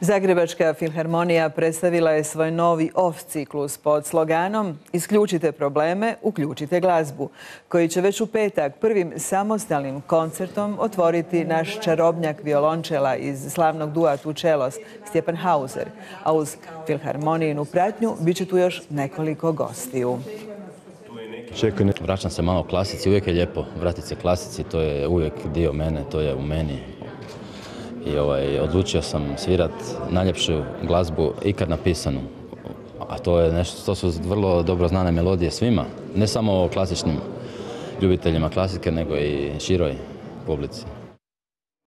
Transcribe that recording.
Zagrebačka filharmonija predstavila je svoj novi off ciklus pod sloganom Isključite probleme, uključite glazbu, koji će već u petak prvim samostalnim koncertom otvoriti naš čarobnjak violončela iz slavnog dua Tučelos Stjepan Hauser, a uz filharmonijinu pratnju bit će tu još nekoliko gostiju. Vraćam se malo klasici, uvijek je lijepo vratiti se klasici, to je uvijek dio mene, to je u meni. I ovaj, odlučio sam svirat najljepšu glazbu ikad napisanu. A to je nešto, to su vrlo dobro znane melodije svima, ne samo klasičnim ljubiteljima klasike, nego i široj publici.